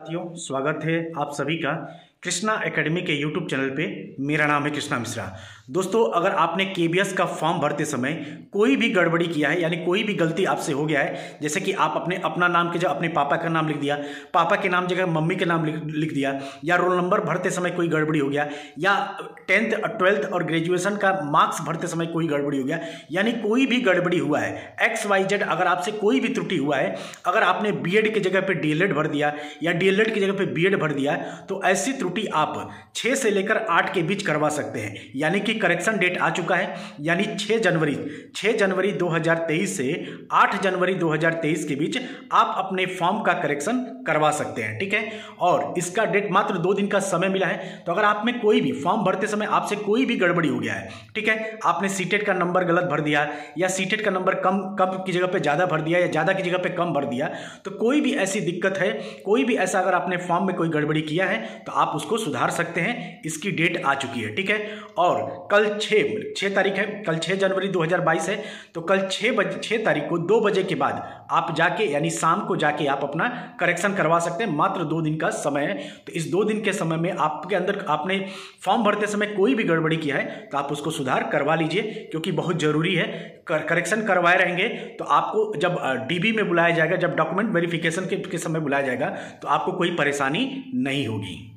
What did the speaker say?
साथियों स्वागत है आप सभी का। कृष्णा एकेडमी के यूट्यूब चैनल पे मेरा नाम है कृष्णा मिश्रा। दोस्तों अगर आपने के का फॉर्म भरते समय कोई भी गड़बड़ी किया है यानी कोई भी गलती आपसे हो गया है जैसे कि आप अपने अपना नाम के जगह अपने पापा का नाम लिख दिया पापा के नाम जगह मम्मी के नाम लिख, दिया या रोल नंबर भरते समय कोई गड़बड़ी हो गया या टेंथ ट्वेल्थ और ग्रेजुएशन का मार्क्स भरते समय कोई गड़बड़ी हो गया यानी कोई भी गड़बड़ी हुआ है एक्स वाई जेड अगर आपसे कोई भी त्रुटि हुआ है अगर आपने बी की जगह पर डी भर दिया या डी की जगह पर बी भर दिया तो ऐसी त्रुटि आप छः से लेकर आठ के बीच करवा सकते हैं। यानी कि करेक्शन डेट आ चुका है। यानी छः जनवरी छः जनवरी 2023 से 8 जनवरी 2023 के बीच आप अपने फॉर्म का करेक्शन करवा सकते हैं, ठीक है? और इसका डेट मात्र दो दिन का समय मिला है। तो अगर आप में कोई भी फॉर्म भरते समय आपसे कोई भी गड़बड़ी हो गया है, ठीक है? आपने सीटेट का नंबर गलत भर दिया या सीटेट का नंबर कम कम की जगह पर ज़्यादा भर दिया या ज़्यादा की जगह पर कम भर दिया तो कोई भी ऐसी दिक्कत है, कोई भी ऐसा अगर आपने फॉर्म में कोई गड़बड़ी किया है तो आप उसको सुधार सकते हैं इसकी डेट आ चुकी है ठीक है? और कल छः छः तारीख है कल छः जनवरी 2022 है तो कल छः बजे छः तारीख को दो बजे के बाद आप जाके यानी शाम को जाके आप अपना करेक्शन करवा सकते हैं मात्र दो दिन का समय है। तो इस दो दिन के समय में आपके अंदर आपने फॉर्म भरते समय कोई भी गड़बड़ी किया है तो आप उसको सुधार करवा लीजिए क्योंकि बहुत ज़रूरी है। करेक्शन करवाए रहेंगे तो आपको जब डीबी में बुलाया जाएगा जब डॉक्यूमेंट वेरिफिकेशन के, के समय बुलाया जाएगा तो आपको कोई परेशानी नहीं होगी।